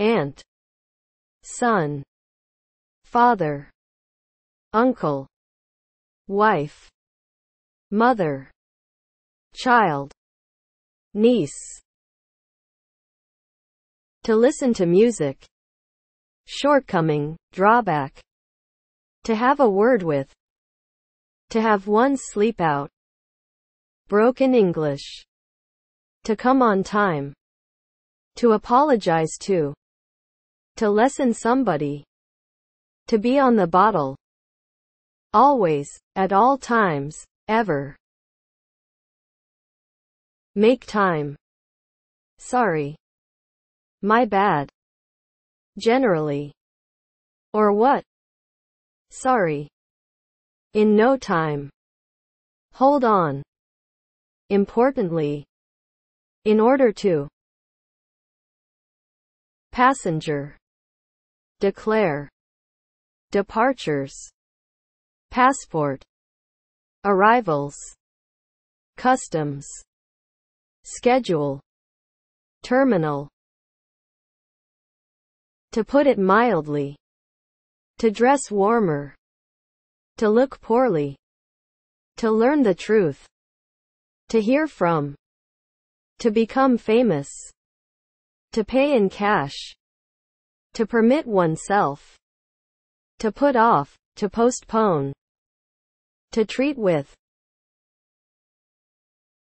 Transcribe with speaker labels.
Speaker 1: aunt, son, father, uncle, wife, mother, child, niece. To listen to music. Shortcoming, drawback. To have a word with. To have one's sleep out. Broken English. To come on time. To apologize to. To lessen somebody. To be on the bottle. Always, at all times, ever. Make time. Sorry. My bad. Generally. Or what? Sorry. In no time. Hold on. Importantly. In order to. Passenger. Declare. Departures. Passport. Arrivals. Customs. Schedule. Terminal. To put it mildly. To dress warmer. To look poorly. To learn the truth. To hear from. To become famous. To pay in cash. To permit oneself. To put off. To postpone. To treat with.